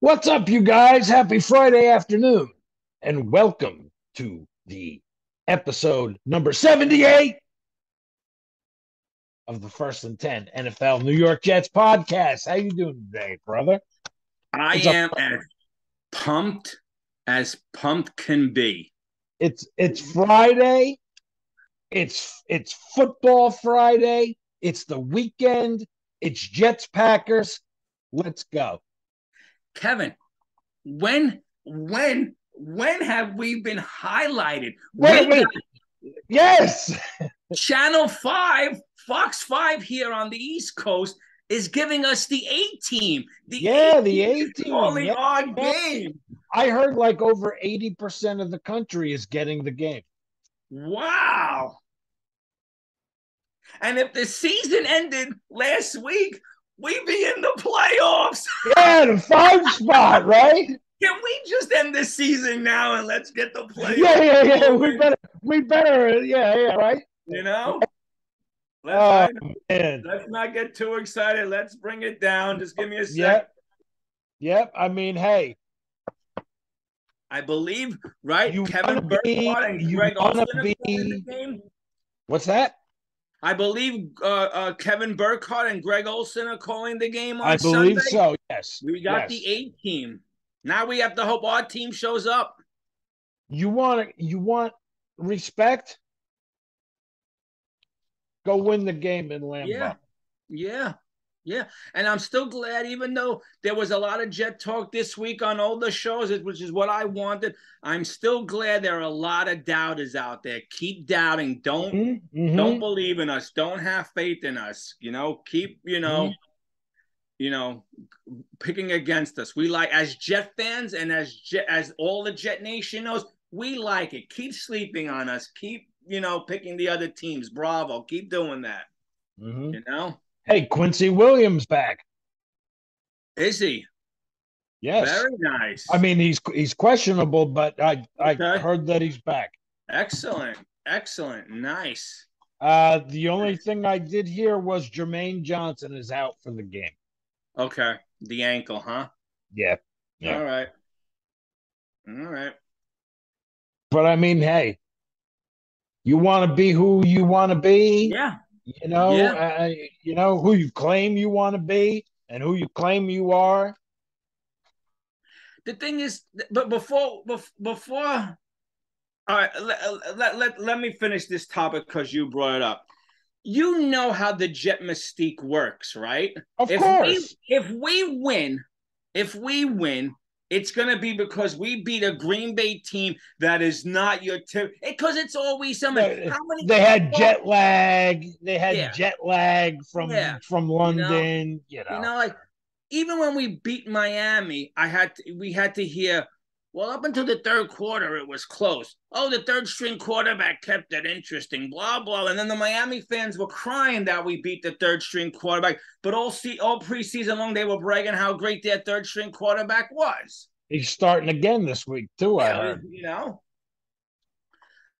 What's up, you guys? Happy Friday afternoon, and welcome to the episode number 78 of the First and 10 NFL New York Jets podcast. How you doing today, brother? I What's up? am as pumped as pumped can be. It's it's Friday. It's it's football Friday. It's the weekend. It's Jets Packers. Let's go. Kevin, when, when, when have we been highlighted? Wait, wait. Yes. Channel 5, Fox 5 here on the East Coast is giving us the A team. The Yeah, the is A team. calling Yeah. game. I heard like over 80% of the country is getting the game. Wow. And if the season ended last week, we'd be in the playoffs. Yeah, the five spot, right? Can we just end this season now and let's get the playoffs? Yeah, yeah, yeah. We better, we better, yeah, yeah, right? You know? Let's, Oh, not, let's not get too excited. Let's bring it down. Just give me a sec. Yep. Yep. I mean, hey, I believe, right? You Kevin Burkhardt and you Greg are be- the game. what's that? I believe uh, uh, Kevin Burkhardt and Greg Olsen are calling the game on I believe Sunday. so. Yes. We got yes. the eight team. Now we have to hope our team shows up. You want you want respect? Go win the game in Lambeau. Yeah. Yeah. Yeah. And I'm still glad, even though there was a lot of jet talk this week on all the shows, which is what I wanted. I'm still glad there are a lot of doubters out there. Keep doubting. Don't Mhm, mhm. don't believe in us. Don't have faith in us. You know, keep, you know, you know, picking against us. We like as Jet fans and as Jet as all the Jet Nation knows, we like it. Keep sleeping on us. Keep, you know, picking the other teams. Bravo. Keep doing that. Mhm. You know? Hey, Quincy Williams back. Is he? Yes. Very nice. I mean, he's he's questionable, but I I Okay. heard that he's back. excellent. Excellent. Nice. Uh, the only thing I did hear was Jermaine Johnson is out for the game. Okay. The ankle, huh? Yeah. Yeah. All right. All right. But I mean, hey, you want to be who you want to be. Yeah. You know, Yeah. uh, you know who you claim you want to be and who you claim you are. the thing is but before before all right let, let, let, let me finish this topic because you brought it up you know how the jet mystique works right Of if course. we if we win if we win it's going to be because we beat a Green Bay team that is not your tip. Because it's always something. They- How many? they had jet lag. They had Yeah. jet lag from Yeah. from London. You know, You know, like even when we beat Miami, I had to, we had to hear, well, up until the third quarter, it was close. Oh, the third string quarterback kept it interesting, blah blah. And then the Miami fans were crying that we beat the third string quarterback, but all see all preseason long they were bragging how great their third string quarterback was. he's starting again this week too. I heard. you know.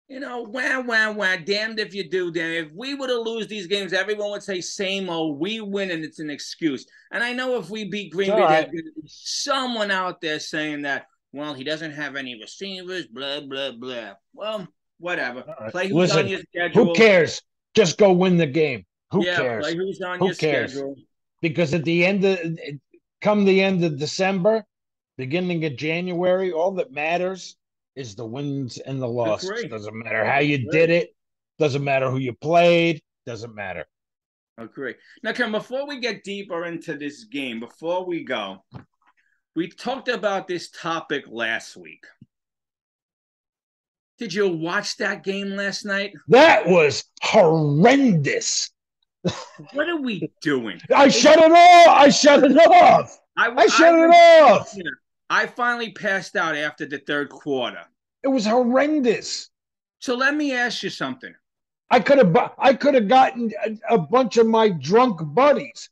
You know, wah, wah, wah, damned if you do, damn. If we were to lose these games, everyone would say, same old, we win, and it's an excuse. And I know if we beat Green Bay, right. going to be someone out there saying that, well, he doesn't have any receivers, blah, blah, blah. Well, whatever. Right. Play who's Listen, on your schedule. Who cares? Just go win the game. Who yeah, cares? play who's on Who your cares? schedule. because at the end of come the end of December, beginning of January, all that matters is the wins and the losses. Agree. Doesn't matter how you Agree. did it, doesn't matter who you played, doesn't matter. Agree. Now, Ken, before we get deeper into this game, before we go, we talked about this topic last week. Did you watch that game last night? That was horrendous. What are we doing? I shut it off. I shut it off. I shut it off. I finally passed out after the third quarter. It was horrendous. So let me ask you something. I could have I could have gotten a, a bunch of my drunk buddies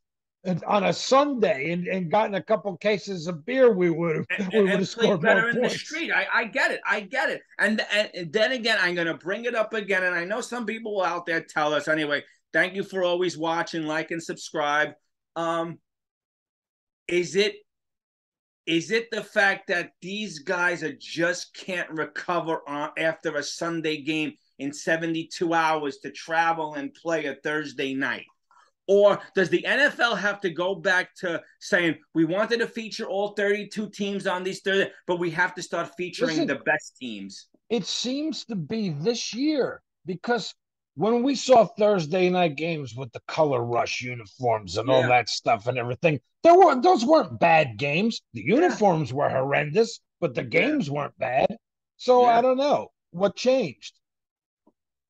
on a Sunday and, and gotten a couple cases of beer. We would have and, we would have scored better more in the points. street. I, I get it. I get it. And, and then again, I'm gonna bring it up again. And I know some people out there tell us anyway. Thank you for always watching, like, and subscribe. Um, is it Is it the fact that these guys are just can't recover on, after a Sunday game in 72 hours to travel and play a Thursday night? Or does the NFL have to go back to saying we wanted to feature all 32 teams on these Thursday, but we have to start featuring Listen, the best teams? It seems to be this year because when we saw Thursday night games with the color rush uniforms and all that stuff and everything, there were those weren't bad games. The uniforms were horrendous, but the games weren't bad. So Yeah. I don't know what changed.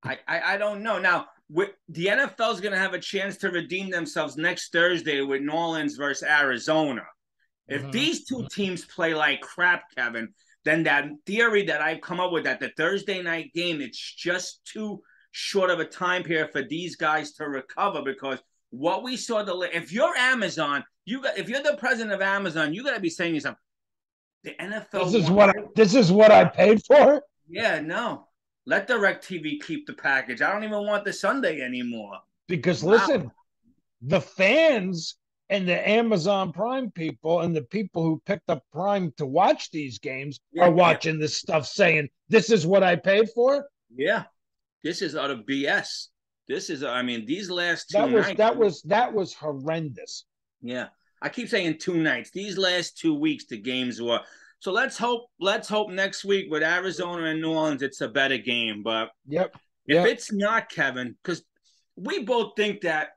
I, I, I don't know. Now, the NFL is going to have a chance to redeem themselves next Thursday with New Orleans versus Arizona. If Mhm. these two teams play like crap, Kevin, then that theory that I've come up with that the Thursday night game, it's just too short of a time period for these guys to recover because what we saw the if you're Amazon, you got if you're the president of Amazon, you got to be saying yourself, the NFL. This is what I, this is what I paid for Yeah, no. Let Direct TV keep the package. I don't even want the Sunday anymore. because Wow. listen, the fans and the Amazon Prime people and the people who picked up Prime to watch these games Yeah, are yeah. watching this stuff saying, "This is what I paid for." Yeah. This is out of BS. This is, I mean, these last two That was nights. that was that was horrendous. Yeah. I keep saying two nights. These last two weeks, the games were. So let's hope, let's hope next week with Arizona and New Orleans, it's a better game. But Yep. if Yep. it's not, Kevin, because we both think that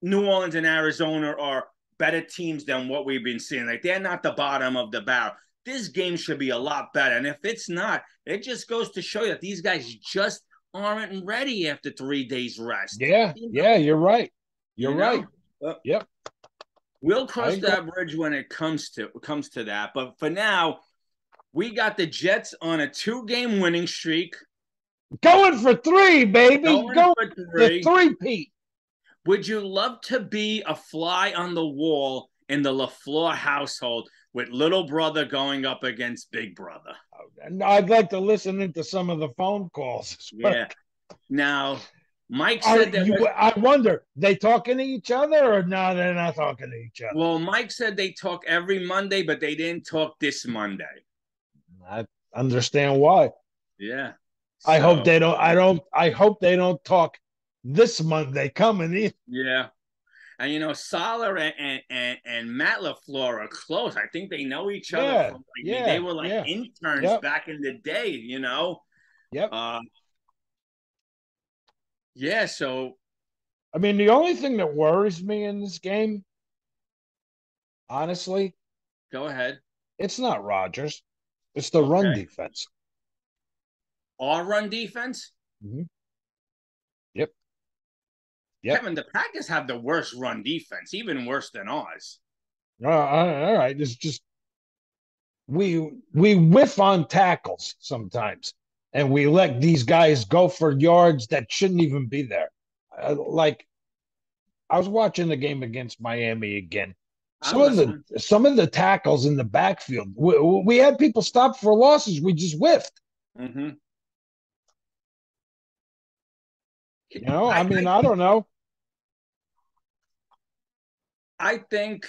New Orleans and Arizona are better teams than what we've been seeing. Like they're not the bottom of the barrel. This game should be a lot better. And if it's not, it just goes to show you that these guys just aren't ready after three days rest. Yeah. You know? Yeah. You're right. You're You right. Well, Yep. We'll cross that bridge when it comes to comes to that. But for now, we got the Jets on a two-game winning streak. Going for three, baby. Going Go for three. three Pete. Would you love to be a fly on the wall in the LaFleur household with little brother going up against big brother? Oh, I'd like to listen into some of the phone calls. Yeah. Now, Mike Are said that. you- I wonder, they talking to each other or no? They're not talking to each other. well, Mike said they talk every Monday, but they didn't talk this Monday. I understand why. Yeah. I hope they don't. I don't. I hope they don't talk this Monday coming. either. Yeah. And you know, Salah and, and, and, and Matt LaFleur are close. I think they know each other. Yeah, from, like, yeah, they were like yeah. interns Yep. back in the day, you know? Yep. Uh, yeah, so I mean, the only thing that worries me in this game, honestly, go ahead. it's not Rodgers. It's the run defense. Our run defense. Mhm. Yep. Yep. Kevin, the Packers have the worst run defense, even worse than ours. Uh, all right, it's just we we whiff on tackles sometimes, and we let these guys go for yards that shouldn't even be there. Uh, like I was watching the game against Miami again. Some of the some of the tackles in the backfield, we, we had people stop for losses. We just whiffed. Mhm. You know, I, mean, I don't know. I think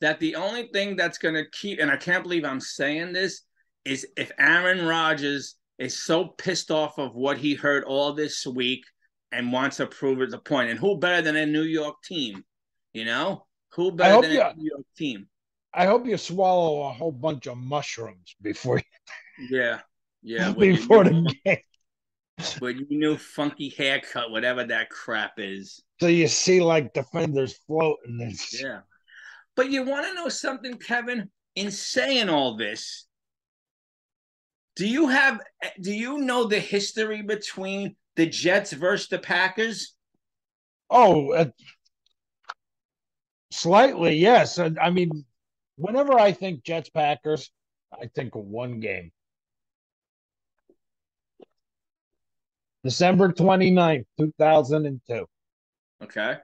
that the only thing that's going to keep, and I can't believe I'm saying this, is if Aaron Rodgers is so pissed off of what he heard all this week and wants to prove it the point. And who better than a New York team? You know, who better than you- a New York team? I hope you swallow a whole bunch of mushrooms before Yeah, yeah. before the game, with your new funky haircut, whatever that crap is. so you see like defenders floating. It's- Yeah. But you want to know something, Kevin? In saying all this, do you have do you know the history between the Jets versus the Packers? Oh, uh, slightly, yes. And I mean, whenever I think Jets Packers, I think of one game. December 29th, 2002. Okay.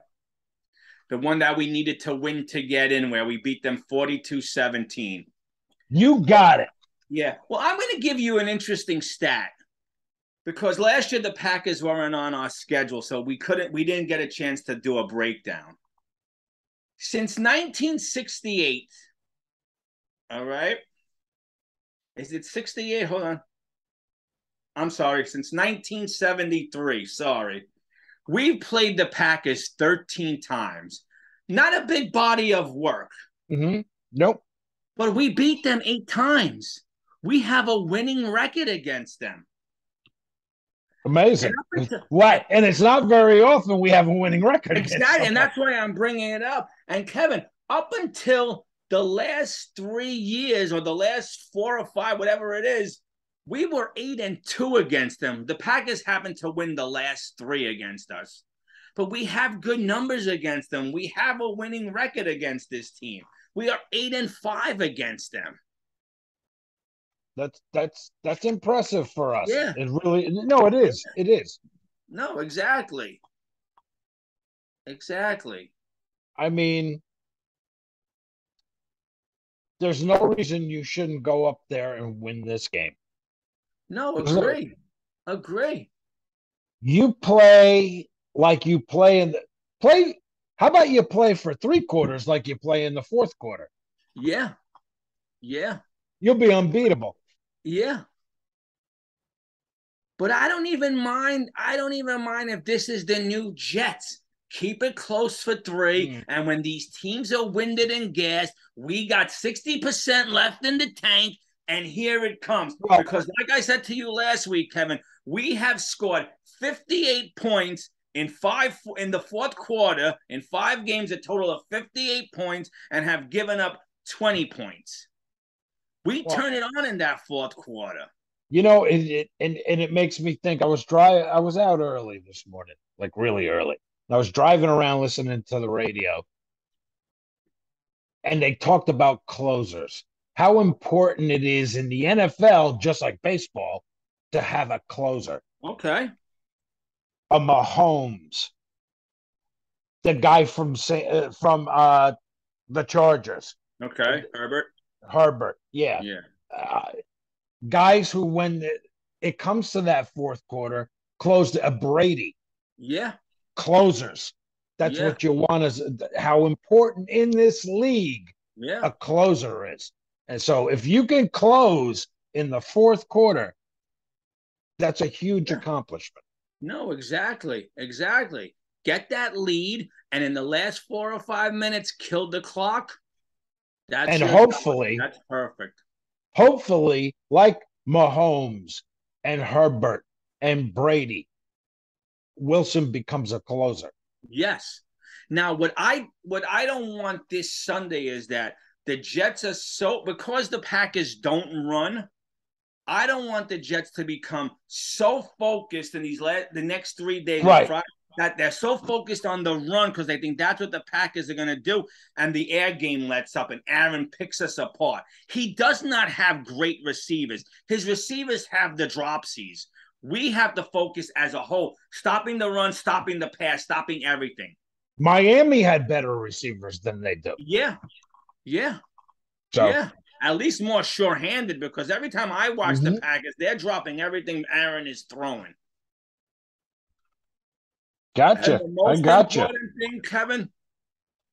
The one that we needed to win to get in where we beat them 42-17. You got it. Yeah. Well, I'm going to give you an interesting stat because last year the Packers weren't on our schedule, so we couldn't we didn't get a chance to do a breakdown. Since 1968, all right. Is it 68? Hold on. I'm sorry, since 1973. Sorry. We've played the Packers 13 times. Not a big body of work. Mm-hmm. Nope. But we beat them eight times. We have a winning record against them. Amazing. And what? And it's not very often we have a winning record. Exactly. And that's why I'm bringing it up. And Kevin, up until the last three years or the last four or five, whatever it is, we were eight and two against them. The Packers happened to win the last three against us. But we have good numbers against them. We have a winning record against this team. We are eight and five against them. That's that's that's impressive for us. Yeah. It really no, it is. It is. No, exactly. Exactly. I mean, there's no reason you shouldn't go up there and win this game. No, agree. Agree. You play like you play in the play. How about you play for three quarters like you play in the fourth quarter? Yeah. Yeah. You'll be unbeatable. Yeah. But I don't even mind. I don't even mind if this is the new Jets. Keep it close for three. Mm. And when these teams are winded and gassed, we got 60% left in the tank. And here it comes. Well, because, like I said to you last week, Kevin, we have scored 58 points in five in the fourth quarter in five games, a total of 58 points, and have given up 20 points. We well, turn it on in that fourth quarter. You know, it, it and and it makes me think. I was dry. I was out early this morning, like really early. I was driving around listening to the radio, and they talked about closers. How important it is in the NFL, just like baseball, to have a closer. Okay. A Mahomes, the guy from uh, from uh, the Chargers. Okay, Herbert. Herbert, yeah, yeah. Uh, guys who, when the, it comes to that fourth quarter, closed a Brady. Yeah, closers. That's yeah. what you want. Is how important in this league yeah. a closer is. And so, if you can close in the fourth quarter, that's a huge yeah. accomplishment. No, exactly, exactly. Get that lead, and in the last four or five minutes, kill the clock that's and hopefully that's perfect. Hopefully, like Mahomes and Herbert and Brady, Wilson becomes a closer. Yes. Now, what I what I don't want this Sunday is that the Jets are so because the Packers don't run. I don't want the Jets to become so focused in these last, the next three days. Right. Friday, that they're so focused on the run because they think that's what the Packers are going to do. And the air game lets up and Aaron picks us apart. He does not have great receivers. His receivers have the dropsies. We have to focus as a whole, stopping the run, stopping the pass, stopping everything. Miami had better receivers than they do. Yeah. Yeah. So. Yeah. At least more sure-handed because every time I watch mm-hmm. the Packers, they're dropping everything Aaron is throwing. Gotcha. I gotcha. Thing, Kevin,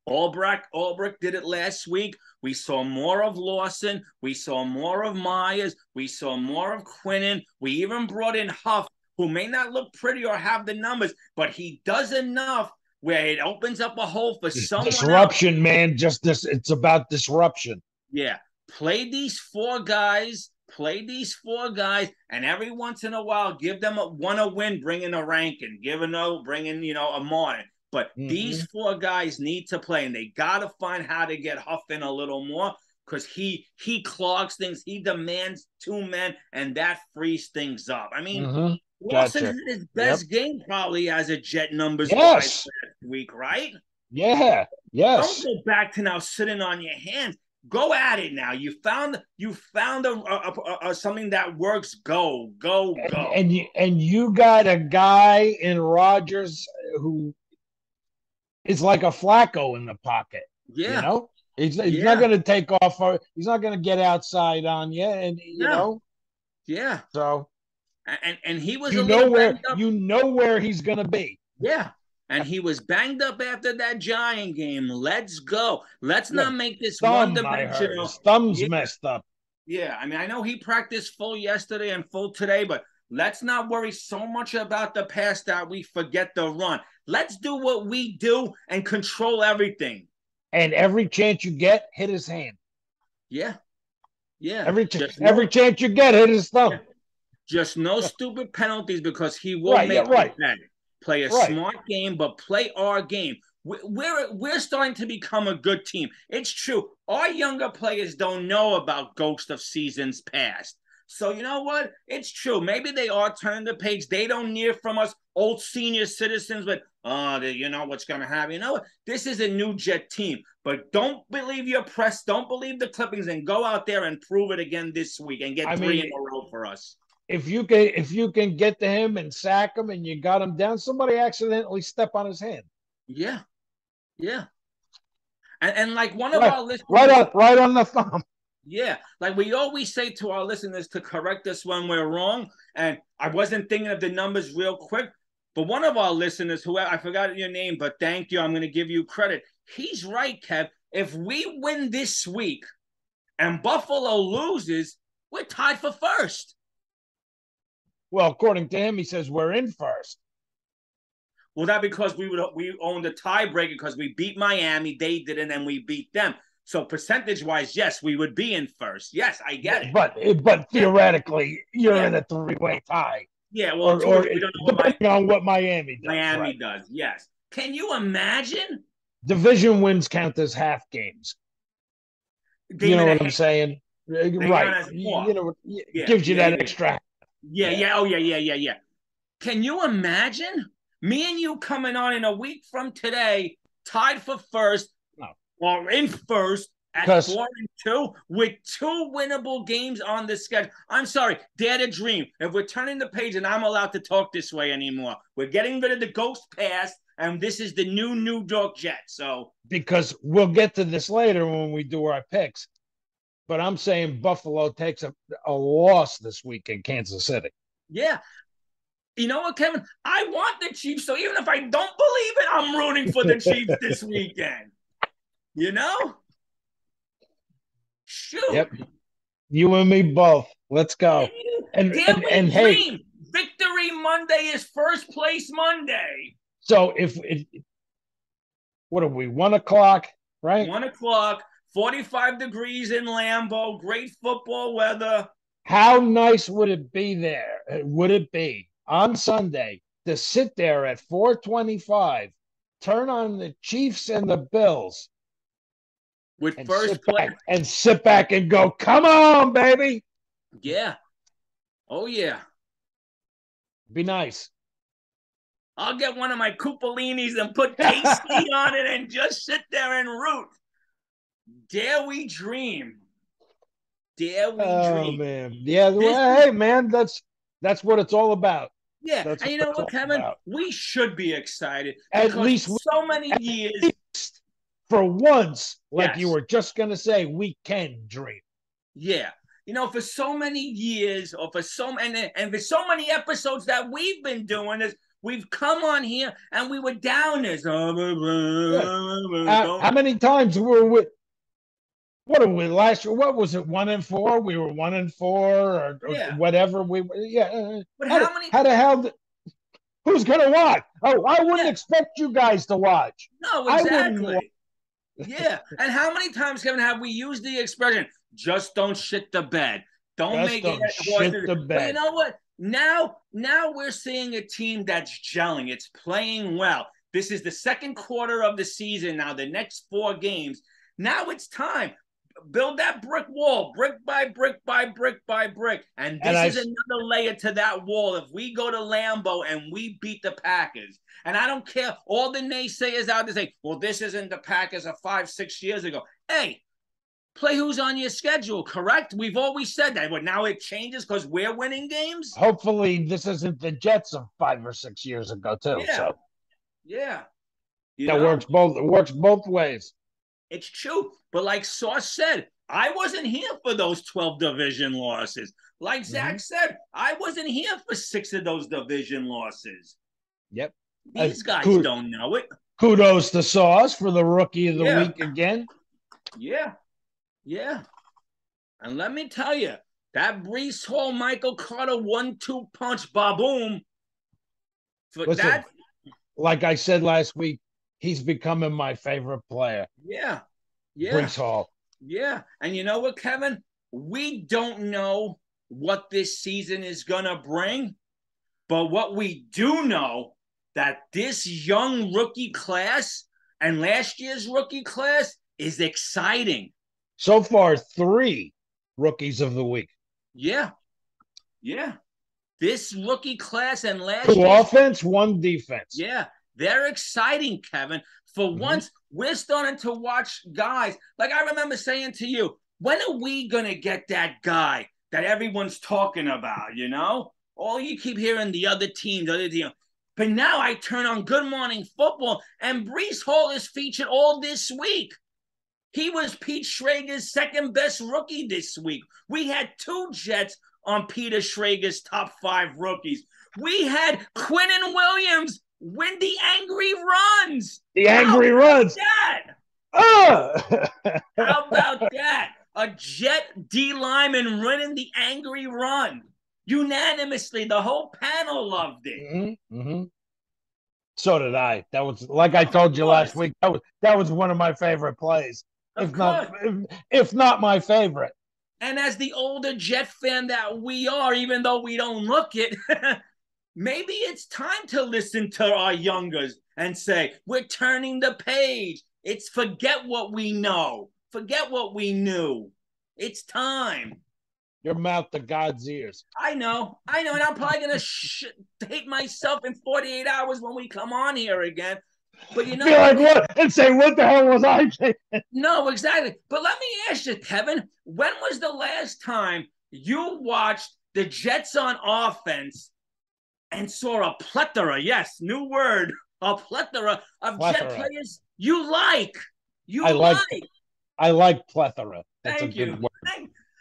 Ulbrich, Ulbrich did it last week. We saw more of Lawson. We saw more of Myers. We saw more of Quinnen. We even brought in Huff, who may not look pretty or have the numbers, but he does enough where it opens up a hole for someone. Disruption, else. man. Just this. It's about disruption. Yeah. Play these four guys play these four guys, and every once in a while give them a one a win, bring in a ranking, give a no, bring in you know a morning. But mm-hmm. these four guys need to play, and they got to find how to get Huff in a little more because he he clogs things. He demands two men, and that frees things up. I mean. Mm-hmm. Lawson gotcha. had his best yep. game probably as a Jet numbers yes. last week, right? Yeah, yes. Don't go back to now sitting on your hands go at it now. You found you found a, a, a, a something that works. Go, go, go. And, and, you and you got a guy in Rodgers who is like a Flacco in the pocket. Yeah, you know. He's, he's yeah. not going to take off. Or, he's not going to get outside on you, and you know. Yeah. So. And and he was. You know where you know where he's going to be. Yeah, and he was banged up after that Giant game. Let's go. Let's not make this Thumb, one dimensional. His thumb's Yeah. messed up. Yeah, I mean, I know he practiced full yesterday and full today, but let's not worry so much about the pass that we forget the run. Let's do what we do and control everything. And every chance you get, hit his hand. Yeah. Yeah. Every ch- every no, chance you get, hit his thumb. just no stupid penalties because he will Right, make yeah, right. bad. Play a Right. smart game, but play our game. We- We're we're starting to become a good team. It's true. Our younger players don't know about ghost of seasons past. So you know what? It's true. Maybe they are turning the page. They don't hear from us old senior citizens, but oh, you know what's going to happen. You know what? This is a new Jet team. But don't believe your press. Don't believe the clippings, and go out there and prove it again this week and get I three mean- in a row for us. If you can, if you can get to him and sack him, and you got him down, somebody accidentally step on his hand. Yeah, yeah. And, and like one of Right, our listeners, Right on, right on the thumb. Yeah, like we always say to our listeners to correct us when we're wrong. And I wasn't thinking of the numbers real quick, but one of our listeners, who I forgot your name, but thank you, I'm going to give you credit. He's right, Kev. If we win this week and Buffalo loses, we're tied for first. Well, according to him, he says we're in first. Well, that because we would we owned the tiebreaker because we beat Miami, they did, and then we beat them. So percentage wise, yes, we would be in first. Yes, I get it. But eh, but theoretically, you're Yeah. in a three way tie, Yeah, well, or, or we don't know what depending on what Miami does. Miami right. does. Yes. Can you imagine? Division wins count as half games. You know what I'm saying? Eh, count Right. You, know, it Yeah, gives you yeah, that extra. Yeah, Yeah. yeah. Oh, yeah, yeah, yeah, yeah. Can you imagine me and you coming on in a week from today, tied for first, No. or in first at four and two, with two winnable games on the schedule? I'm sorry, dare to dream. If we're turning the page and I'm allowed to talk this way anymore, we're getting rid of the ghost pass, and this is the new New York Jets. So because we'll get to this later when we do our picks. But I'm saying Buffalo takes a, a loss this week in Kansas City. Yeah. You know what, Kevin? I want the Chiefs, so even if I don't believe it, I'm rooting for the Chiefs this weekend. You know? Shoot. Yep. You and me both. Let's go. And Dare and, we and hey? Victory Monday is first place Monday. so if it, what are we? One o'clock, right? One o'clock, 45 degrees in Lambeau, great football weather. How nice would it be there? Would it be on Sunday to sit there at 425, turn on the Chiefs and the Bills, With and first sit place. back and sit back and go, come on, baby. Yeah. Oh, yeah. Be nice. I'll get one of my Coopalinis and put KC on it and just sit there and root. Dare we dream? Dare we Dream. Oh dream? man, yeah. This Well, hey, man, that's that's what it's all about. Yeah, That's and you know what, Kevin? about. We should be excited. At least we- so many years. For once, like Yes. you were just gonna say, we can dream. Yeah. You know, for so many years, or for so many, and for so many episodes that we've been doing this, we've come on here and we were downers. How, how many times were we? What are we last year? What was it? One and four? We were one and four, or, or Yeah. whatever. We were- yeah. But how, how the- many? how the hell? Did, who's gonna watch? Oh, I wouldn't Yeah. expect you guys to watch. No, I wouldn't exactly. yeah. And how many times, Kevin, have we used the expression, just don't shit the bed? Don't Just make don't it shit the But you know what? Now, now we're seeing a team that's gelling. It's playing well. This is the second quarter of the season now, the next four games. Now it's time. Build that brick wall, brick by brick by brick by brick. And this And is another layer to that wall. If we go to Lambeau and we beat the Packers, and I don't care, all the naysayers out there say, well, this isn't the Packers of five, six years ago. Hey, play who's on your schedule, correct? We've always said that, but now it changes because we're winning games. Hopefully, this isn't the Jets of five or six years ago too. Yeah. So Yeah. You that know? works both. It works both ways. It's true. But like Sauce said, I wasn't here for those 12 division losses. Like Zach mm-hmm. said, I wasn't here for six of those division losses. Yep. These uh, guys cool. don't know it. Kudos to Sauce for the rookie of the yeah. week again. Yeah. Yeah. And let me tell you, that Breece Hall, Michael Carter one-two punch, baboom. For Listen, that, like I said last week, he's becoming my favorite player. Yeah, yeah. Breece Hall. Yeah, and you know what, Kevin? We don't know what this season is gonna bring, but what we do know that this young rookie class and last year's rookie class is exciting. So far, three rookies of the week. Yeah. Yeah. This rookie class and last two offense, one defense. Yeah. They're exciting, Kevin. For mm-hmm. once, we're starting to watch guys. Like I remember saying to you, when are we gonna get that guy that everyone's talking about? You know, all you keep hearing the other team, the other team. But now I turn on Good Morning Football, and Breece Hall is featured all this week. He was Pete Schrager's second best rookie this week. We had two Jets on Peter Schrager's top five rookies. We had Quinnen Williams win the angry runs. The angry How runs. That? Oh. How about that? A Jet D lineman running the angry run. Unanimously, the whole panel loved it. Mm-hmm, mm-hmm. So did I. That was like I told you last week. That was that was one of my favorite plays if not if, if not my favorite. And as the older Jet fan that we are, even though we don't look it, maybe it's time to listen to our youngers and say, we're turning the page. It's forget what we know, forget what we knew. It's time. Your mouth to God's ears. I know, I know, and I'm probably gonna sh- hate myself in 48 hours when we come on here again. But you know, feel like what and say, "What the hell was I saying?" No, exactly. But let me ask you, Kevin, when was the last time you watched the Jets on offense and saw a plethora? Yes, new word, a plethora of plethora. Jet players you like. You I like. like. I like plethora. That's Thank you.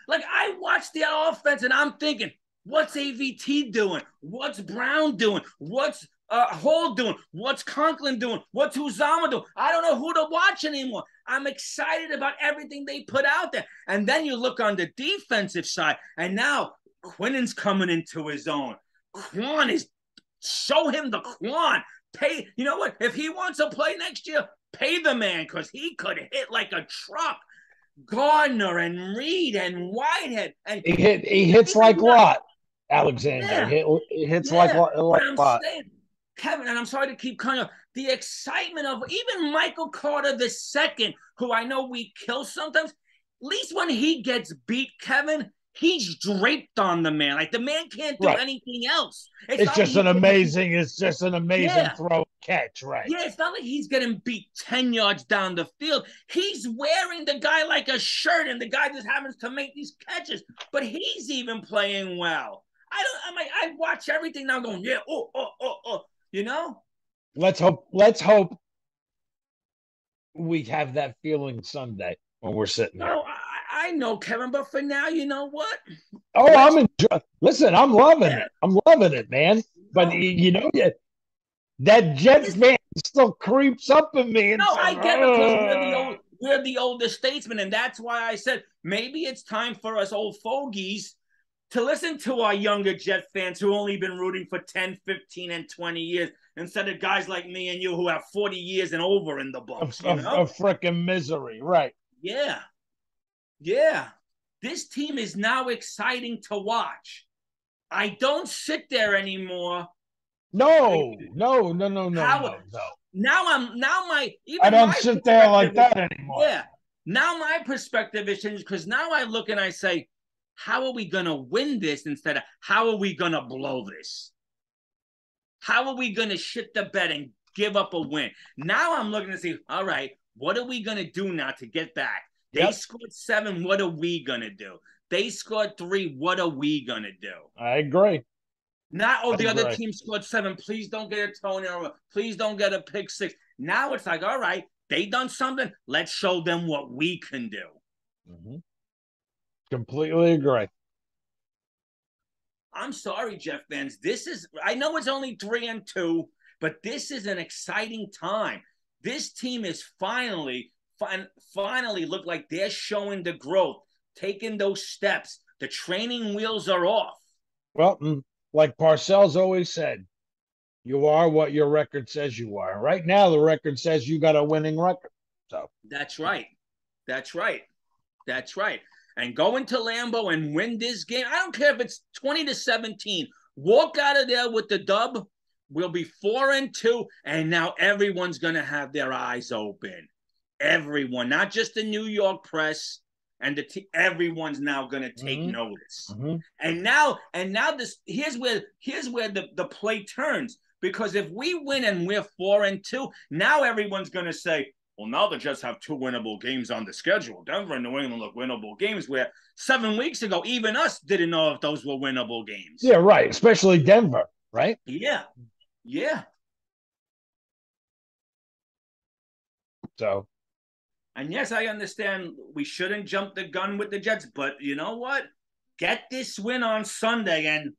Like I watched the offense and I'm thinking, what's AVT doing? What's Brown doing? What's uh, Hall doing? What's Conklin doing? What's Uzomah doing? I don't know who to watch anymore. I'm excited about everything they put out there. And then you look on the defensive side, and now Quinnen's coming into his own. Kwon is show him the Kwon. Pay, you know what? If he wants to play next year, pay the man because he could hit like a truck. Gardner and Reed and Whitehead and he hit he hits like Lott. Alexander yeah. hit, hits yeah. like like Lott. Saying, Kevin, and I'm sorry to keep kind of the excitement of even Michael Carter the second, who I know we kill sometimes. At least when he gets beat, Kevin, he's draped on the man. Like the man can't do right. anything else. It's, it's just an amazing, it's just an amazing yeah. throw catch, right? Yeah, it's not like he's getting beat 10 yards down the field. He's wearing the guy like a shirt, and the guy just happens to make these catches, but he's even playing well. I don't I'm like I watch everything now going, yeah, oh, oh, oh, oh. You know? Let's hope let's hope we have that feeling Sunday when we're sitting there. No, I, I know, Kevin, but for now, you know what? Oh, I'm enjoying. Listen, I'm loving yeah. it. I'm loving it, man. But no. you know, that Jets man still creeps up in me. no, I get it because we're the old, we're the older statesmen, and that's why I said maybe it's time for us old fogies to listen to our younger Jet fans who only been rooting for 10, 15, and 20 years instead of guys like me and you who have 40 years and over in the books. A, a freaking misery, right? Yeah. Yeah. This team is now exciting to watch. I don't sit there anymore. No, no, no, no, no, How, no, no. Now I'm now my I don't sit there like that anymore. Yeah. Now my perspective is changed because now I look and I say, how are we going to win this instead of how are we going to blow this? How are we going to shit the bed and give up a win? Now I'm looking to see, all right, what are we going to do now to get back? They yep. scored seven. What are we going to do? They scored three. What are we going to do? I agree. Not, oh, I the agree. other team scored seven. Please don't get a Tony or please don't get a pick six. Now it's like, all right, they done something. Let's show them what we can do. Mm-hmm. Completely agree. I'm sorry, Jeff fans. This is I know it's only three and two, But this is an exciting time. This team is finally, fin- finally look like they're showing the growth, taking those steps. The training wheels are off. Well, mm, like Parcells always said, you are what your record says you are. Right now, the record says you got a winning record. So that's right. That's right. That's right. And go into Lambeau and win this game. I don't care if it's 20 to 17. Walk out of there with the dub. We'll be four and two. And now everyone's going to have their eyes open. Everyone, not just the New York press and the t- everyone's now going to take mm-hmm. notice. Mm-hmm. And now, and now this here's where here's where the, the play turns. Because if we win and we're four and two, now everyone's going to say, well, now the Jets have two winnable games on the schedule. Denver and New England look winnable games where seven weeks ago, even us didn't know if those were winnable games. Yeah, right. Especially Denver, right? Yeah. Yeah. So. And yes, I understand we shouldn't jump the gun with the Jets, but you know what? Get this win on Sunday and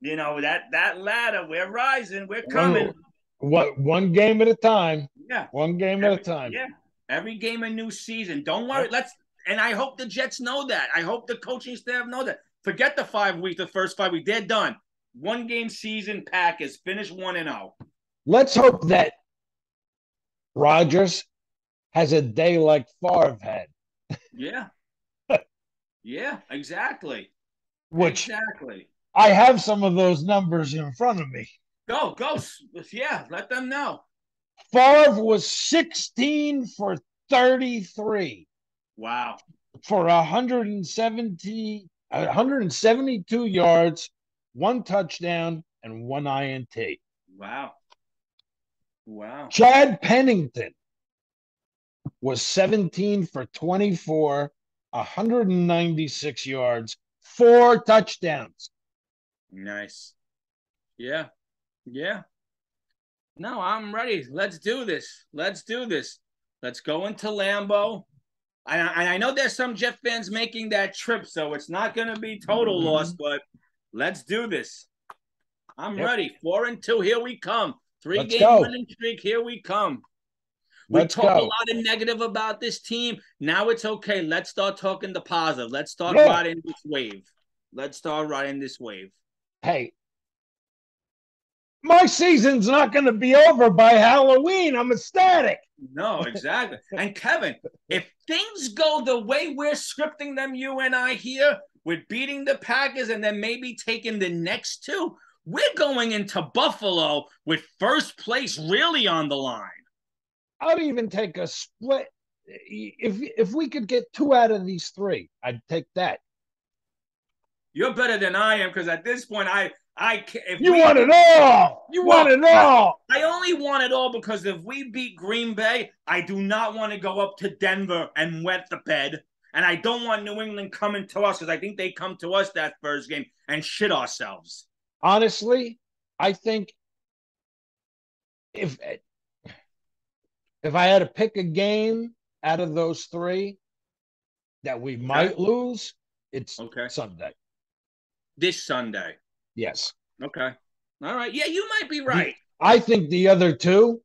you know that that ladder, we're rising, we're coming. What one game at a time? Yeah, one game every, at a time. Yeah, every game a new season. Don't worry. Let's and I hope the Jets know that. I hope the coaching staff know that. Forget the five weeks, the first five weeks. They're done. One game season pack is finished one and zero. Oh. Let's hope that Rodgers has a day like Favre had. Yeah. yeah, exactly. Which exactly. I have some of those numbers in front of me. Go, go. Yeah, let them know. Favre was 16 for 33. Wow. For 170, 172 yards, one touchdown, and one INT. Wow. Wow. Chad Pennington was 17 for 24, 196 yards, four touchdowns. Nice. Yeah. Yeah. No, I'm ready. Let's do this. Let's do this. Let's go into Lambeau. I, I know there's some Jeff fans making that trip, so it's not going to be total mm-hmm. loss, but let's do this. I'm yep. ready. Four and two. Here we come. 3 let's game go. winning streak. Here we come. We let's talk go. a lot of negative about this team. Now it's okay. Let's start talking the positive. Let's start yeah. riding this wave. Let's start riding this wave. Hey, my season's not going to be over by Halloween. I'm ecstatic. No, exactly. and Kevin, if things go the way we're scripting them, you and I here, with beating the Packers and then maybe taking the next two, we're going into Buffalo with first place really on the line. I'd even take a split. If if we could get two out of these three, I'd take that. You're better than I am because at this point, I I can't. you we, want it all. You well, want it all. I only want it all because if we beat Green Bay, I do not want to go up to Denver and wet the bed. And I don't want New England coming to us because I think they come to us that first game and shit ourselves. Honestly, I think if if I had to pick a game out of those three that we okay. might lose, it's okay. Sunday. This Sunday. Yes. Okay. All right. Yeah, you might be right. I think the other two,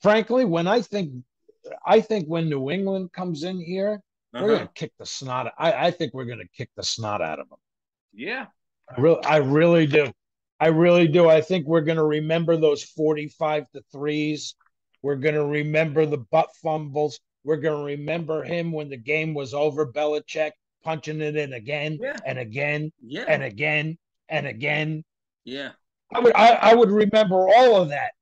frankly, when I think, I think when New England comes in here, uh-huh. we're gonna kick the snot. I, I think we're gonna kick the snot out of them. Yeah. I really, I really do. I really do. I think we're gonna remember those forty-five to threes. We're gonna remember the butt fumbles. We're gonna remember him when the game was over. Belichick punching it in again yeah. and again yeah. and again and again. Yeah. I would I, I would remember all of that.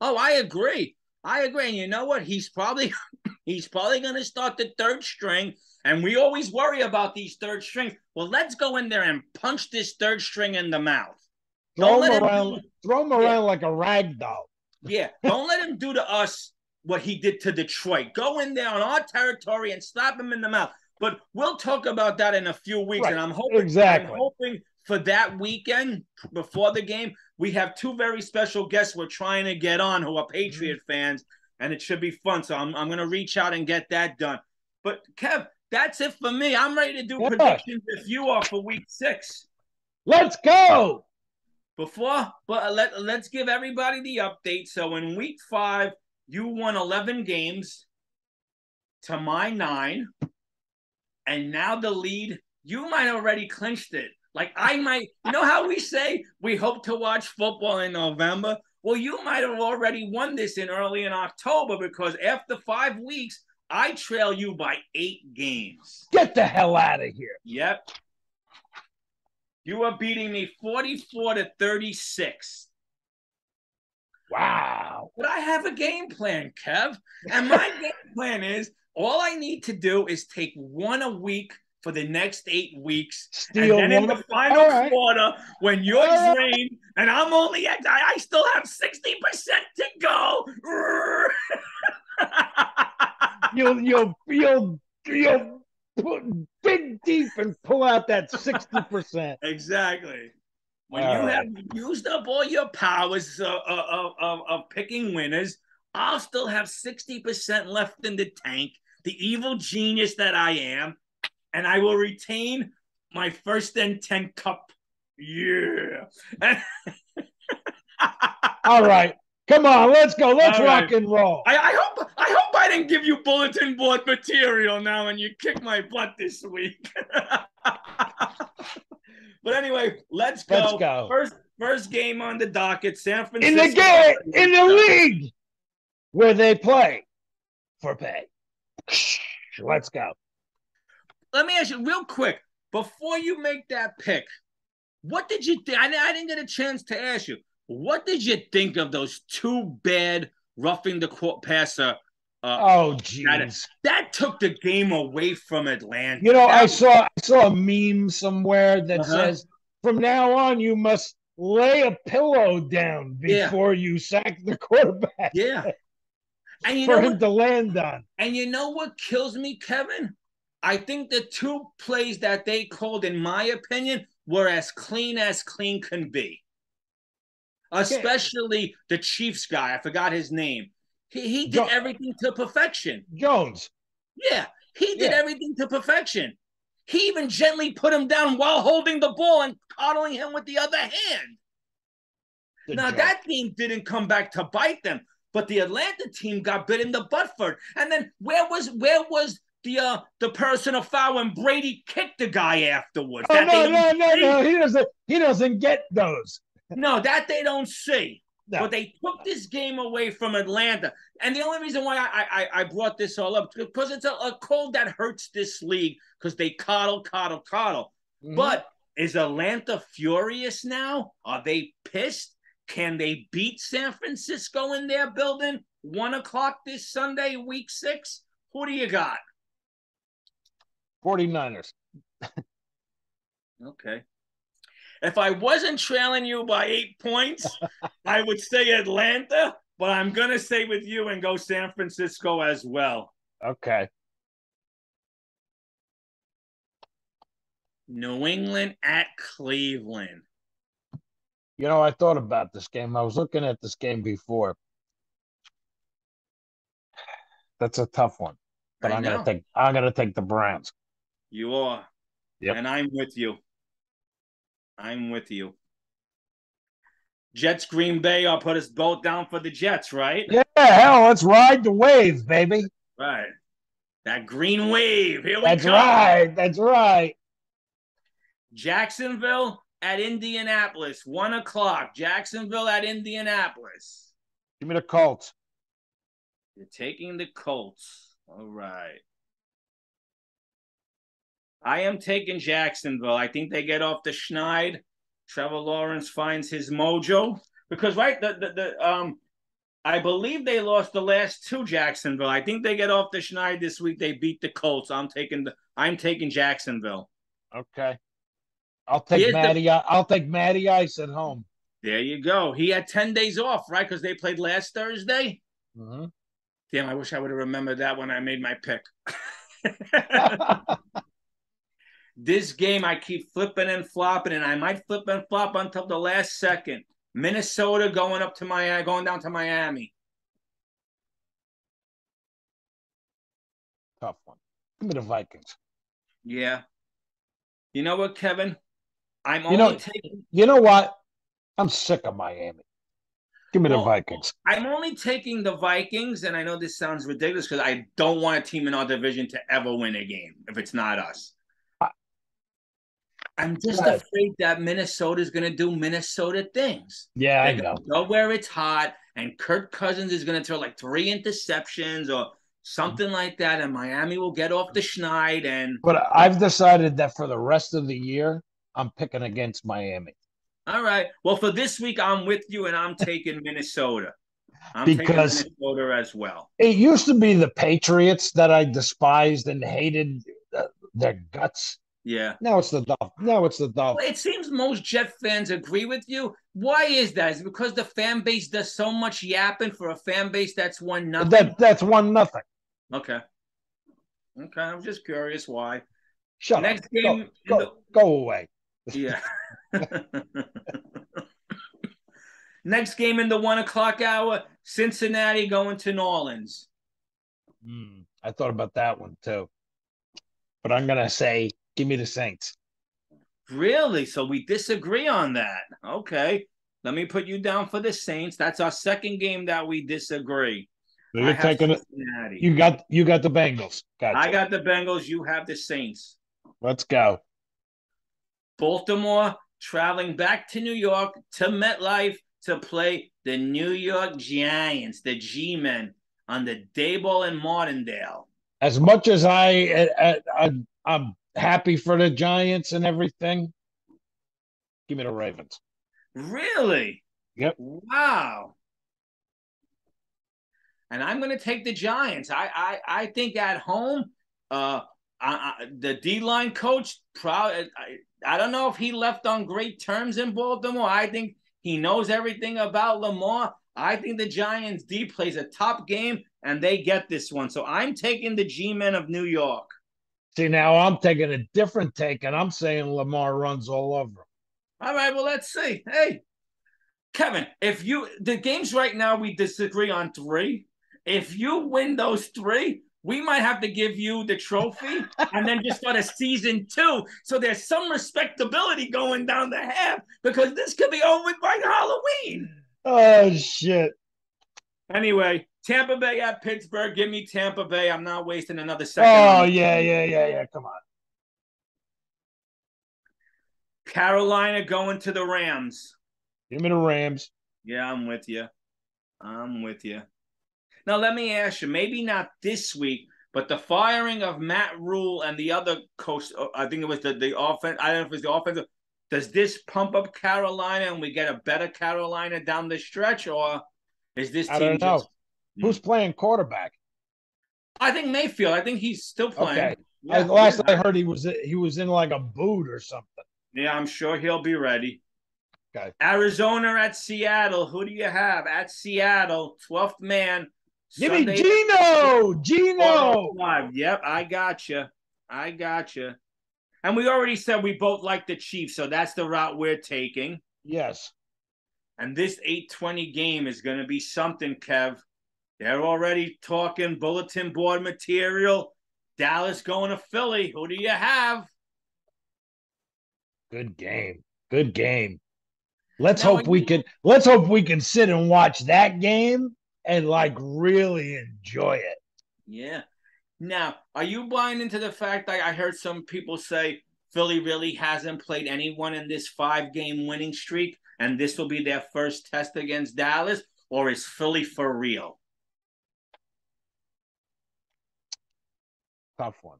Oh, I agree. I agree. And you know what? He's probably he's probably gonna start the third string. And we always worry about these third strings. Well, let's go in there and punch this third string in the mouth. Throw him around, him throw him around yeah. like a rag doll. Yeah. Don't let him do to us what he did to Detroit. Go in there on our territory and slap him in the mouth. But we'll talk about that in a few weeks. Right. And I'm hoping exactly. I'm hoping for that weekend before the game, we have two very special guests we're trying to get on who are Patriot mm-hmm. fans, and it should be fun. So I'm, I'm going to reach out and get that done. But Kev, that's it for me. I'm ready to do yeah. predictions if you are for week six. Let's go. Before, but let let's give everybody the update. So in week five, you won eleven games to my nine, and now the lead. You might already clinched it. Like I might, you know how we say we hope to watch football in November. Well, you might have already won this in early in October because after five weeks, I trail you by eight games. Get the hell out of here. Yep. You are beating me 44 to 36. Wow. But I have a game plan, Kev. And my game plan is all I need to do is take one a week for the next eight weeks. Steal and then in the final right. quarter, when you're All right. drained and I'm only at, I, I still have 60% to go. You'll you'll you'll you'll dig deep and pull out that sixty percent. exactly. When All you right. have used up all your powers uh, of, of, of, of picking winners, I'll still have 60% left in the tank, the evil genius that I am, and I will retain my first and 10 cup. Yeah. All right. Come on, let's go. Let's All rock right. and roll. I, I hope I hope I didn't give you bulletin board material now and you kick my butt this week. but anyway, let's go. Let's go. First first game on the docket, San Francisco. In the game, in the league where they play for pay. Let's go. Let me ask you real quick before you make that pick. What did you think? I, I didn't get a chance to ask you. What did you think of those two bad roughing the court passer? Uh, Oh jeez. that took the game away from Atlanta. You know, I That- saw I saw a meme somewhere that Uh-huh. says from now on you must lay a pillow down Yeah. before you sack the quarterback Yeah. And you for know him what, to land on. and you know what kills me, Kevin? I think the two plays that they called, in my opinion, were as clean as clean can be. Especially the Chiefs guy. I forgot his name. He, he did Jo- everything to perfection. Jones. Yeah, he did Yeah. everything to perfection. He even gently put him down while holding the ball and coddling him with the other hand. Good now job. that team didn't come back to bite them, but the Atlanta team got bit in the butt for it. And then where was where was the uh the personal foul when Brady kicked the guy afterwards? Oh That no, no, no, no. He doesn't he doesn't get those. No, that they don't see. No. But they took this game away from Atlanta. And the only reason why I I, I brought this all up because it's a, a call that hurts this league because they coddle, coddle, coddle. Mhm. But is Atlanta furious now? Are they pissed? Can they beat San Francisco in their building? One o'clock this Sunday, week six? Who do you got? 49ers. Okay. If I wasn't trailing you by eight points, I would say Atlanta, but I'm going to stay with you and go San Francisco as well. Okay. New England at Cleveland. You know, I thought about this game. I was looking at this game before. That's a tough one. But I I'm gonna take I'm gonna take the Browns. You are. Yep. And I'm with you. I'm with you. Jets Green Bay, I'll put us both down for the Jets, right? Yeah, hell, let's ride the wave, baby. Right. That green wave. Here we go. That's go. right. That's right. Jacksonville at Indianapolis, one o'clock. Jacksonville at Indianapolis. Give me the Colts. You're taking the Colts. All right. I am taking Jacksonville. I think they get off the schneid. Trevor Lawrence finds his mojo because right the, the the um I believe they lost the last two Jacksonville. I think they get off the schneid this week. They beat the Colts. I'm taking the I'm taking Jacksonville. Okay. I'll take Here's the- Matty. I'll take Matty Ice at home. There you go. He had 10 days off, right? Because they played last Thursday. Mhm. Damn, I wish I would have remembered that when I made my pick. this game, I keep flipping and flopping, and I might flip and flop until the last second. Minnesota going up to Miami, going down to Miami. Tough one. Give me the Vikings. Yeah. You know what, Kevin? I'm You only know- taking. You know what? I'm sick of Miami. Give me Well, the Vikings. I'm only taking the Vikings, and I know this sounds ridiculous because I don't want a team in our division to ever win a game if it's not us. I- I'm just Right. afraid that Minnesota is going to do Minnesota things. Yeah, I They're know. Go where it's hot, and Kirk Cousins is going to throw like three interceptions or something like that, and Miami will get off the schneid. And But I've decided that for the rest of the year, I'm picking against Miami. all right, well, for this week, I'm with you, and I'm taking Minnesota. I'm Because- taking Minnesota as well. It used to be the Patriots that I despised and hated uh, their guts. Yeah. Now it's the Dolphins. Now it's the Well, it seems most Jet fans agree with you. Why is that? Is it because the fan base does so much yapping for a fan base that's one nothing? That that's one nothing. okay. Okay, I'm just curious why. Shut Next up. game, Go, go, go away. yeah. Next game in the one o'clock hour, Cincinnati going to New Orleans. Hmm, I thought about that one too. But I'm gonna say, give me the Saints. Really? So we disagree on that. Okay. Let me put you down for the Saints. That's our second game that we disagree. So You're taking it. You got you got the Bengals. Gotcha. I got the Bengals. You have the Saints. Let's go. Baltimore traveling back to New York to MetLife to play the New York Giants, the G Men, on the Daboll and Martindale. As much as I, I, I I'm happy for the Giants and everything, give me the Ravens. Really? Yep. Wow. And I'm going to take the Giants. I I, I think at home, uh, I, I, the D line coach, proud. I, I don't know if he left on great terms in Baltimore. I think he knows everything about Lamar. I think the Giants D plays a top game and they get this one. So I'm taking the G men of New York. See, now I'm taking a different take, and I'm saying Lamar runs all over him. All right, well, let's see. Hey, Kevin, if you the games right now we disagree on three. If you win those three, we might have to give you the trophy and then just start a season two. So there's some respectability going down the half because this could be over by Halloween. Oh shit! Anyway, Tampa Bay at Pittsburgh. Give me Tampa Bay. I'm not wasting another second. Oh yeah, yeah, yeah, yeah. Come on. Carolina going to the Rams. Give me the Rams. Yeah, I'm with you. I'm with you. Now, let me ask you maybe not this week, but the firing of Matt Rhule and the other coach, uh, I think it was the, the offense, I don't know if it was the offensive. Does this pump up Carolina and we get a better Carolina down the stretch, or is this team I don't know. just. Who's hmm. playing quarterback? I think Mayfield. I think he's still playing. Okay. Yeah, last. I heard, he was he was in like a boot or something. Yeah, I'm sure he'll be ready. Okay. Arizona at Seattle. Who do you have at Seattle? 12th man. Give Sunday- me Geno. Geno. Yep, I got you. I got you. And we already said we both like the Chiefs, so that's the route we're taking. Yes. And this 820 game is going to be something, Kev. They're already talking bulletin board material. Dallas going to Philly. Who do you have? Good game. Good game. Let's Now, hope we can. Let's hope we can sit and watch that game and like really enjoy it. Yeah. Now, are you buying into the fact that I heard some people say Philly really hasn't played anyone in this five game winning streak, and this will be their first test against Dallas? Or is Philly for real? Tough one.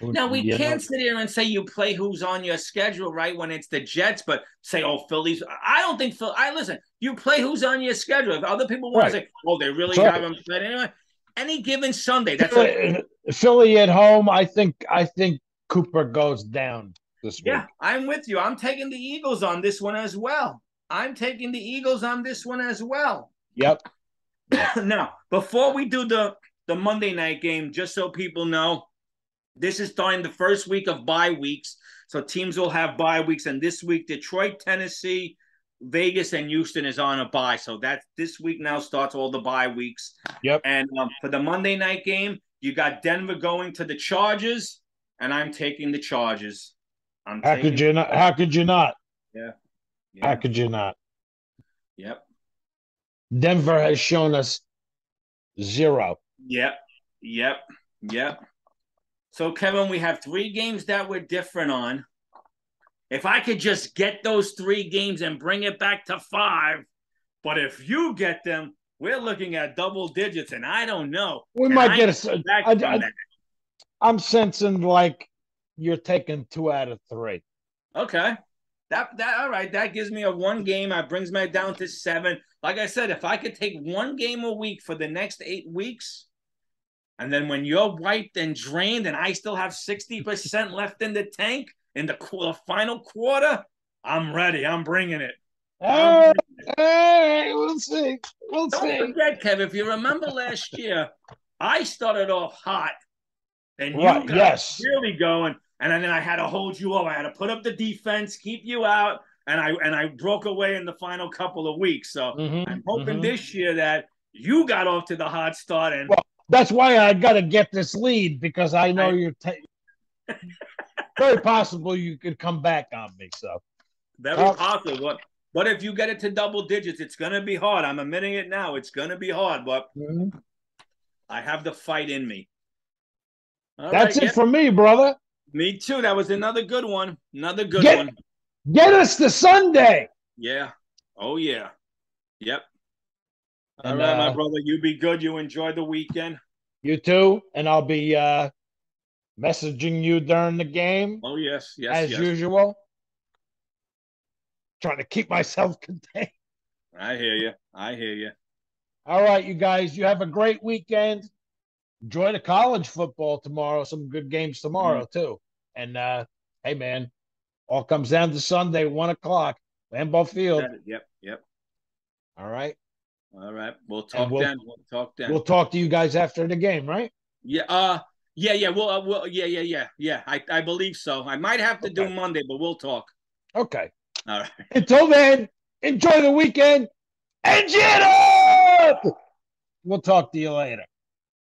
Now we You can't sit here and say you play who's on your schedule, right? When it's the Jets, but say, oh, Philly's. I don't think Phil. I listen. You play who's on your schedule. If other people want Right. to say, oh, they really That's right. haven't played anyway. Any given Sunday, that's like, Philly, Philly at home. I think. I think Cooper goes down this week. yeah, I'm with you. I'm taking the Eagles on this one as well. I'm taking the Eagles on this one as well. Yep. now, before we do the the Monday night game, just so people know, this is starting the first week of bye weeks. So teams will have bye weeks, and this week Detroit, Tennessee, Vegas, and Houston is on a bye. So that's this week now starts all the bye weeks. Yep. And um, for the Monday night game, you got Denver going to the Chargers, and I'm taking the Chargers. I'm How could you not? How could you not? Yeah. How could you not? Yep. Denver has shown us zero. Yep. Yep. Yep. So, Kevin, we have three games that we're different on. If I could just get those three games and bring it back to five, but if you get them, we're looking at double digits, and I don't know. We might I get a. Back I, I, I'm sensing like you're taking two out of three. Okay. That that all right. That gives me a one game. That brings me down to seven. Like I said, if I could take one game a week for the next eight weeks, and then when you're wiped and drained, and I still have sixty percent left in the tank in the, qu- the final quarter, I'm ready. I'm bringing it. All right, we'll see. We'll Don't see. forget, Kev. If you remember last year, I started off hot, and you Right, got yes. really going, and then I had to hold you up. I had to put up the defense, keep you out, and I and I broke away in the final couple of weeks. So Mhm, I'm hoping mhm. this year that you got off to the hot start and Well, That's why I got to get this lead because I know I- you're ta- very possible you could come back on me. So very well- possible. But, but if you get it to double digits, it's gonna be hard. I'm admitting it now. It's gonna be hard, but I have the fight in me. All that's right, it yeah, for me, brother. Me too. That was another good one. Another good Get- one. Get us to Sunday. Yeah. Oh yeah. Yep. All And, right, my uh, brother. You be good. You enjoy the weekend. You too, and I'll be uh, messaging you during the game Oh yes, yes, as yes. usual. Trying to keep myself contained. I hear you. I hear you. All right, you guys, you have a great weekend. Enjoy the college football tomorrow. Some good games tomorrow Mm-hmm. too. And uh, hey, man, all comes down to Sunday, one o'clock, Lambeau Field. Yep. Yep. All right, All right. We'll talk we'll- then. We'll talk then. we'll talk to you guys after the game, right? yeah. Uh. Yeah. Yeah. We'll. Uh, we'll. Yeah. Yeah. Yeah. Yeah. I. I believe so. I might have to do Monday, but we'll talk. Okay. All right. Until then, enjoy the weekend and get up. We'll talk to you later.